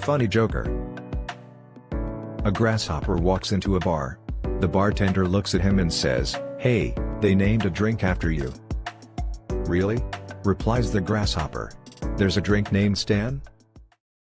Funny Joker. A grasshopper walks into a bar. The bartender looks at him and says, Hey, they named a drink after you. Really? replies the grasshopper. There's a drink named Stan?